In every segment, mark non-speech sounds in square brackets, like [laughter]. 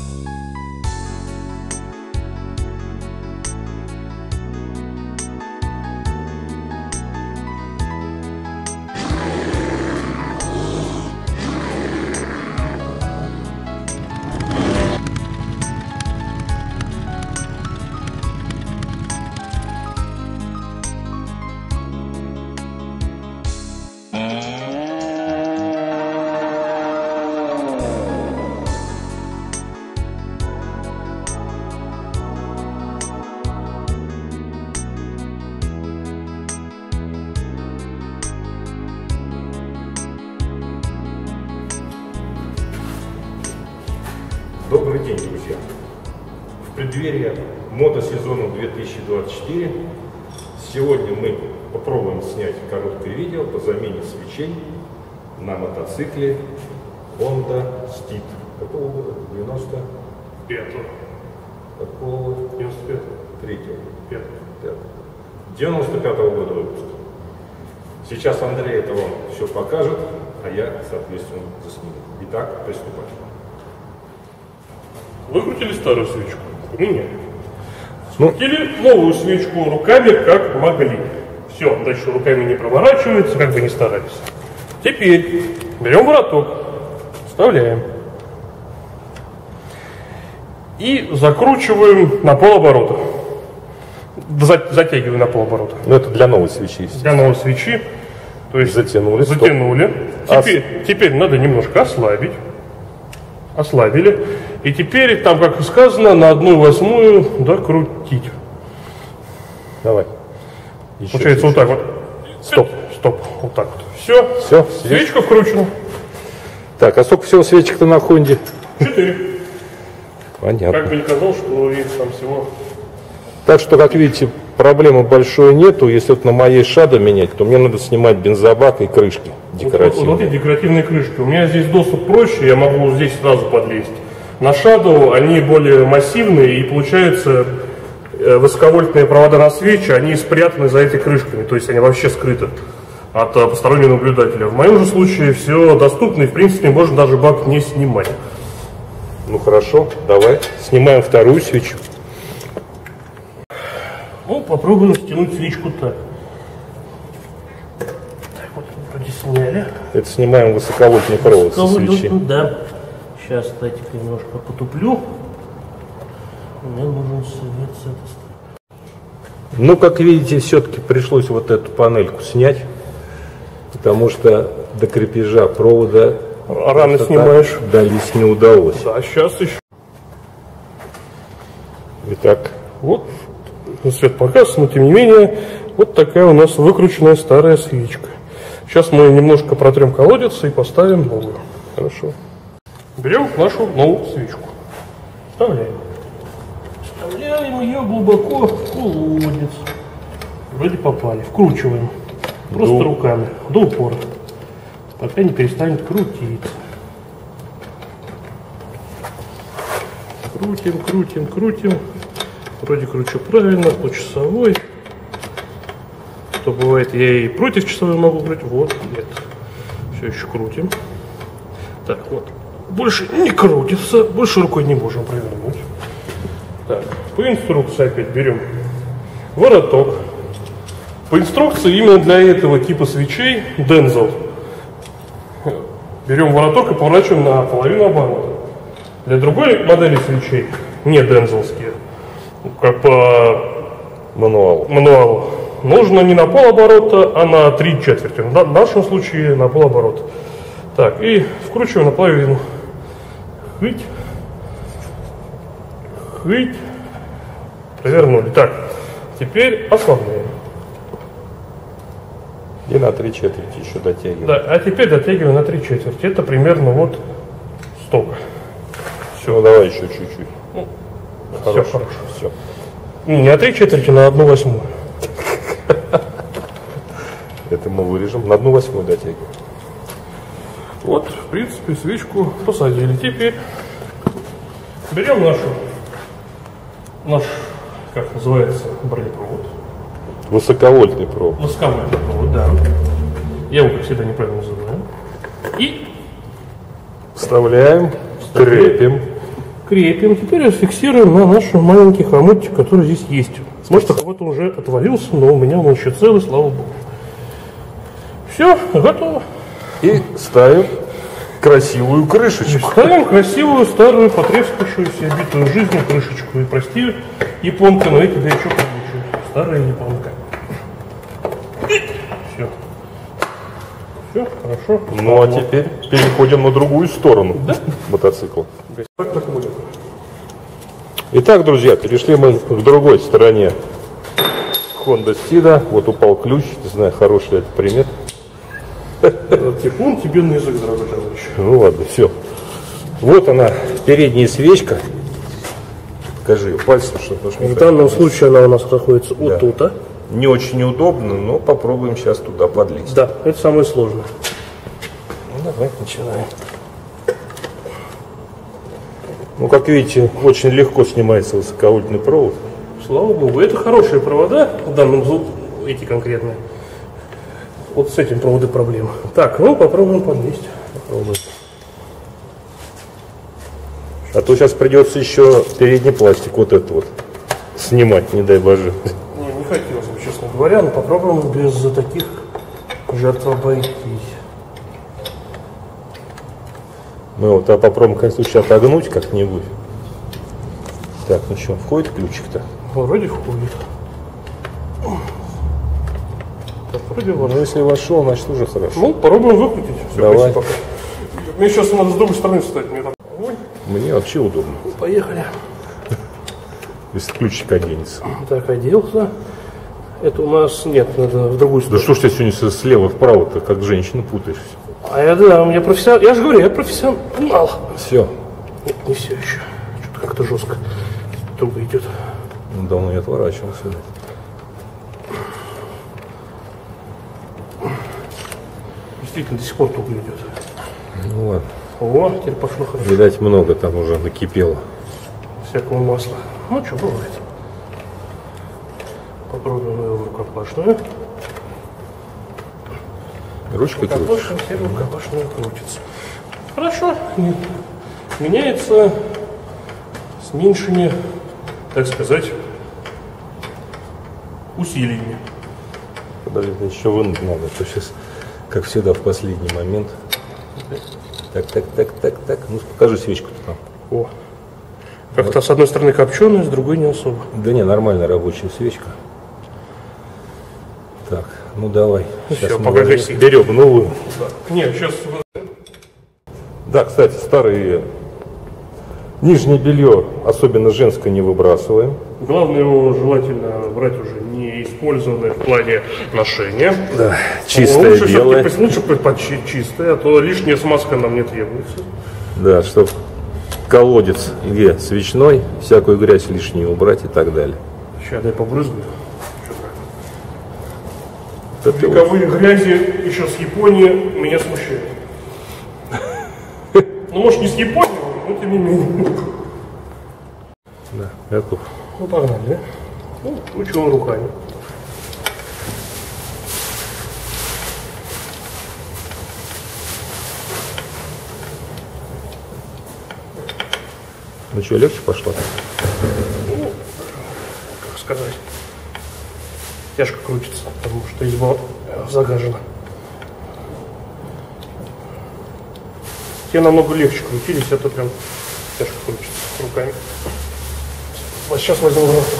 you 2024 сегодня мы попробуем снять короткое видео по замене свечей на мотоцикле Honda Steed. Какого года? 90? Пятого. Какого? 95. Третьего? Пятого. Пятого. 95 года выпуска. Сейчас Андрей это вам все покажет, а я, соответственно, засниму. Итак, приступаем. Выкрутили старую свечку. Поменяли. Ну. Скрутили новую свечку руками, как могли. Все, дальше руками не проворачивается, как бы не старались. Теперь берем вороток, вставляем. И закручиваем на полоборота. За- Затягиваем на полоборота. Ну, это для новой свечи. Для новой свечи. То есть Затянули, стоп. Затянули. Ос- Теперь, теперь надо немножко ослабить. Ослабили. И теперь, там, как сказано, на одну восьмую докрутить. Давай. Еще Получается чуть-чуть. вот так вот. Стоп. Стоп. Вот так вот. Все. Все, Свечка вкручена. Так, а сколько всего свечек-то на Хонде? Четыре. Понятно. Как бы не казалось, что их там всего. Так что, как видите, проблемы большой нету. Если вот на моей шадо менять, то мне надо снимать бензобак и крышки Вот, вот, декоративные. вот эти декоративные крышки. У меня здесь доступ проще, я могу здесь сразу подлезть. На Shadow они более массивные и получается э, высоковольтные провода на свечи, они спрятаны за этой крышками, то есть они вообще скрыты от э, постороннего наблюдателя. В моем же случае все доступно и в принципе можно даже бак не снимать. Ну хорошо, давай. Снимаем вторую свечу. Ну, попробуем стянуть свечку так. Так, вот вроде сняли. Это снимаем высоковольтный провод со свечи. Да. Сейчас, кстати, немножко потуплю. Мне нужен свет с этой стороны. Ну, как видите, все-таки пришлось вот эту панельку снять, потому что до крепежа провода Рано снимаешь. долезть не удалось. Да, сейчас еще. Итак, Вот свет показывается, но тем не менее, вот такая у нас выкрученная старая свечка. Сейчас мы немножко протрем колодец и поставим новую. хорошо. Берем нашу новую свечку. Вставляем. Вставляем ее глубоко в колодец. Вроде попали. Вкручиваем. Просто До- руками. До упора. Пока не перестанет крутиться. Крутим, крутим, крутим. Вроде кручу правильно, по часовой. Что бывает, я и против часовой могу крутить. Вот, нет. Все еще крутим. Так, вот. Больше не крутится, больше рукой не можем провернуть. Так, по инструкции опять берем вороток. По инструкции именно для этого типа свечей Дензел. Берем вороток и поворачиваем на половину оборота. Для другой модели свечей, не дензелские, как по Мануал. мануалу, нужно не на полоборота, а на три четверти. В на- в нашем случае на полоборота. Так, и вкручиваем наполовину. Хыть. Хыть. Провернули. Так, теперь ослабляем. И на три четверти еще дотягиваем. Да, а теперь дотягиваем на три четверти. Это примерно вот столько. Все, давай еще чуть-чуть. Все хорошо. Все. Не, не на три четверти, на одну восьмую. [laughs] Это мы вырежем. На одну восьмую дотягиваем. Вот, в принципе, свечку посадили. Теперь берем нашу, наш, как называется, бронепровод. Высоковольтный провод. Лосковой провод, да. Я его, как всегда, неправильно называю. И Вставляем, крепим. крепим. Теперь фиксируем на наш маленький хомутик, который здесь есть. Может, у кого-то уже отвалился, но у меня он еще целый, слава богу. Все, готово. И ставим красивую крышечку. Ставим красивую, старую, потрескавшуюся, битую жизнью крышечку. И прости, японка, но я тебя еще получу. Старая японка. Все. Все, хорошо. Ну а теперь переходим на другую сторону мотоцикла. Так будет. Итак, друзья, перешли мы к другой стороне Honda Стида. Вот упал ключ, не знаю, хороший это примет. Типун тебе на язык, дорогой товарищ. Ну ладно, все. Вот она, передняя свечка. Покажи ее пальцем, чтобы В данном случае она у нас находится Да. вот тут, а? Не очень удобно, но попробуем сейчас туда подлезть. Да, это самое сложное. Ну, давай начинаем. Ну, как видите, очень легко снимается высоковольтный провод. Слава богу, это хорошие провода, в данном эти конкретные. Вот с этим проводы проблема. Так, ну попробуем подлезть. Попробуем. А то сейчас придется еще передний пластик вот этот вот снимать, не дай боже. Не, не хотелось бы, честно говоря, но попробуем без таких жертв обойтись. Мы вот а попробуем, в конечном случае, отогнуть как-нибудь. Так, ну что, входит ключик-то? Вроде входит. Вот. Ну, если вошел, значит уже хорошо. Ну, попробуем выкрутить. Все, Давай. пока. Мне сейчас надо с другой стороны встать. Мне так... Ой, Мне вообще удобно, поехали. если ключик оденется. Так, оделся. Это у нас... Нет, надо в другую Да сторону. что ж ты сегодня с- слева вправо-то, как женщина, путаешься? А я, да, у меня профессионал... Я же говорю, я профессионал. Все. Нет, не все еще. Что-то как-то жестко. Туго идет. Он давно не отворачивался. Действительно, до сих пор туго идет. Ну ладно. О, теперь пошло хорошо. Видать, много там уже накипело. Всякого масла. Ну, что бывает. Попробуем его в рукопашную. Ручкой крутишь. Рукопашная, крутится. Хорошо. Нет. Меняется с меньшими, так сказать, усилиями. Подожди, еще вынуть надо, то сейчас, как всегда, в последний момент. Так, так, так, так, так. Ну, покажи свечку-то там. О. Как-то с одной стороны копченая, с другой не особо. Да не, нормальная рабочая свечка. Так, ну давай. всё, мы пока возьмем- гаси. берем новую. Нет, сейчас Да, кстати, старые нижнее белье, особенно женское, не выбрасываем. главное его желательно брать уже не использованное в плане ношения. Да, лучше все-таки лучше почти чистое, а то лишняя смазка нам не требуется. Да, чтобы колодец где свечной, всякую грязь лишнюю убрать и так далее. Сейчас дай побрызгаю. Вековые грязи еще с Японии меня смущают. Ну, может, не с Японии, но тем не менее. Да, готов. Ну, погнали, да? Ну, учим руками. Ну что, легче пошло? как сказать, тяжко крутится, потому что изба э, загажена. Те намного легче крутились, это прям тяжко крутится руками. Вот сейчас возьму в руку.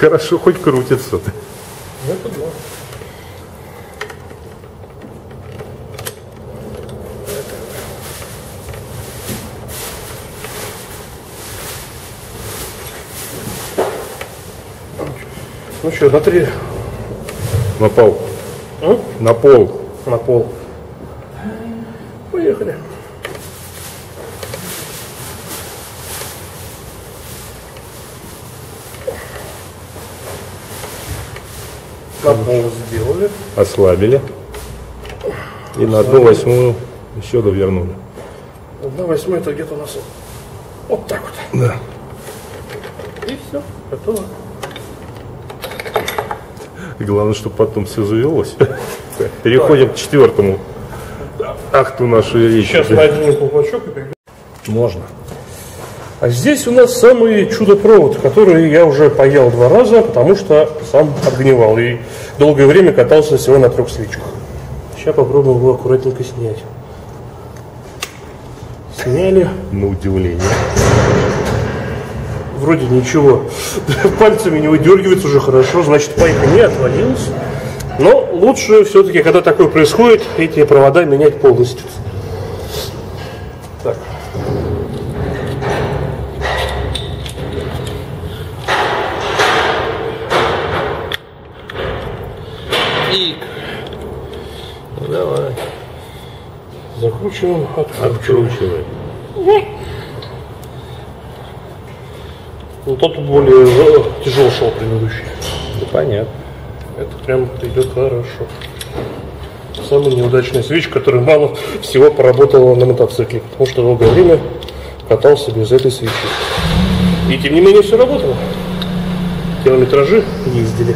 Хорошо, хоть крутится. Это да. Что, на три. На пол. А? На пол. На пол. Поехали. На пол сделали. Ослабили. И на одну восьмую еще довернули. Одна восьмая это где-то у нас вот так вот. Да. И все, готово. И главное, чтобы потом все завелось. Переходим к четвертому Ах ты нашу речь. Сейчас наденем колпачок и перейдем. Можно. А здесь у нас самый чудо-провод, который я уже паял два раза, потому что сам отгнивал и долгое время катался всего на трех свечках. Сейчас попробуем его аккуратненько снять. Сняли. На удивление. Вроде ничего. [laughs] Пальцами не выдергивается уже хорошо, значит пайка не отвалилась. Но лучше все-таки, когда такое происходит, эти провода менять полностью. Так. И давай. закручиваем, откручиваем. Откручивай. Ну, тот более э, тяжело шел предыдущий. Да понятно. Это прям идет хорошо. Самая неудачная свечка, которая мало всего поработала на мотоцикле, потому что долгое время катался без этой свечи. И тем не менее все работало. Километражи ездили.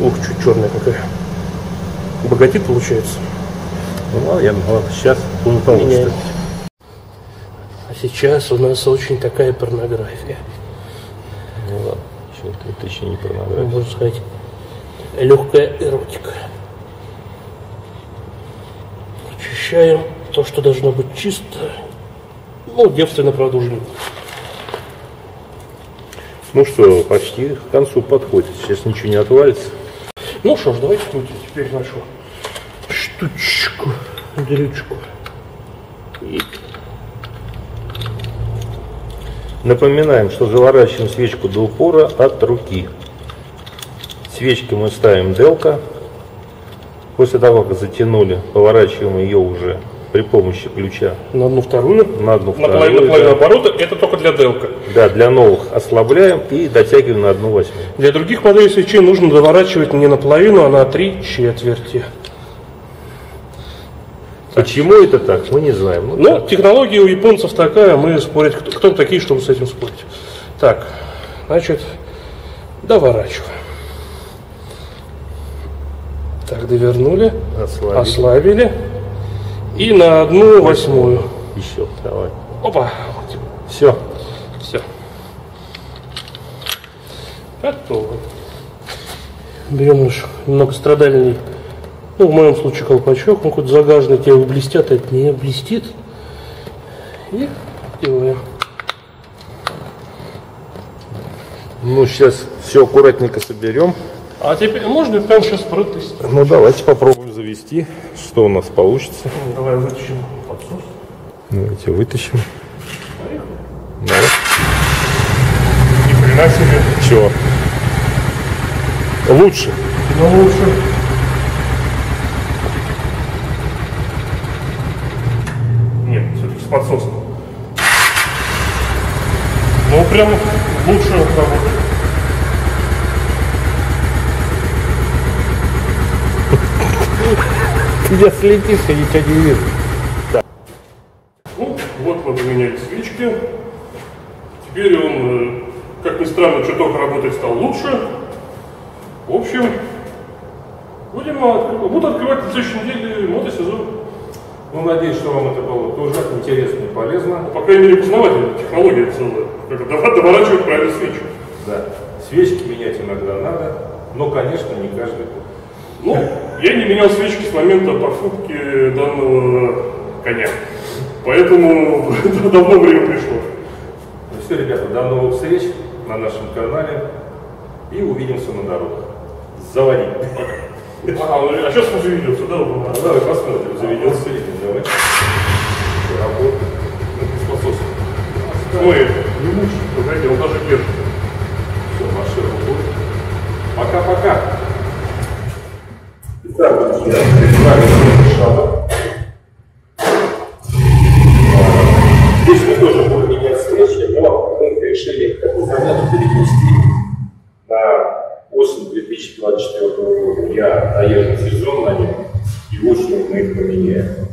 Ух, чуть черная какая. Богатит получается. Ну ладно, я думал, сейчас не получится. А сейчас у нас очень такая порнография. Ну это еще не Ну, порнография. можно сказать, легкая эротика. Очищаем то, что должно быть чисто. Ну, девственно, правда, уже не. Ну что, почти к концу подходит. Сейчас ничего не отвалится. Ну что ж, давайте крутим теперь нашу штучку, дрючку. И Напоминаем, что заворачиваем свечку до упора от руки. Свечки мы ставим делка. После того, как затянули, поворачиваем ее уже при помощи ключа на одну вторую. на одну На вторую. половину, половину да. оборота. Это только для делка. Да, для новых ослабляем и дотягиваем на одну восьмую. Для других моделей свечей нужно доворачивать не наполовину, а на три четверти. Почему это так, мы не знаем. Ну, Ну, технология у японцев такая, мы спорить, кто, кто такие, чтобы с этим спорить. Так, значит, доворачиваем. Так, довернули, ослабили. ослабили. И на одну восьмую. Еще, давай. Опа, Все. все. Готово. Берем наш многострадальный, ну, в моем случае колпачок, он какой-то загаженный, тебе блестят, а это не блестит. И делаем. Ну, сейчас все аккуратненько соберем. А теперь можно прямо сейчас протестировать? Ну, давайте попробуем завести, что у нас получится. Давай вытащим подсос. Давайте вытащим. Ну, Ни хрена себе. чего? Лучше. Ну лучше. С подсосом. Ну прям лучше работает. Я слетишь, я ничего не вижу. Ну, вот мы поменяли свечки. Теперь он, э, как ни странно, чуток работать стал лучше. В общем, будем буду открывать на следующей неделе мотосезон. Ну, надеюсь, что вам это было тоже интересно и полезно. Ну, По крайней мере, познавательная технология целая. Как дов- доворачивать правильно свечу. Да. Свечки менять иногда надо, но, конечно, не каждый год. Ну, я не менял свечки с момента покупки данного коня. Поэтому [laughs] давно время пришло. Ну все, ребята, до новых встреч на нашем канале и увидимся на дорогах. Заводи. А, а сейчас мы заведется, да? Ну, давай посмотрим, заведется или нет. Давай. Работа. Ну, способствует. Ой, не мучай, погоди, он даже держит. Все, машина уходит. Пока-пока. Итак, друзья, перед нами новый шаг. Здесь мы тоже будем менять встречи, но мы решили эту замену перенести на осень 2024 года. Я наездный сезон на нем, и осенью мы их поменяем.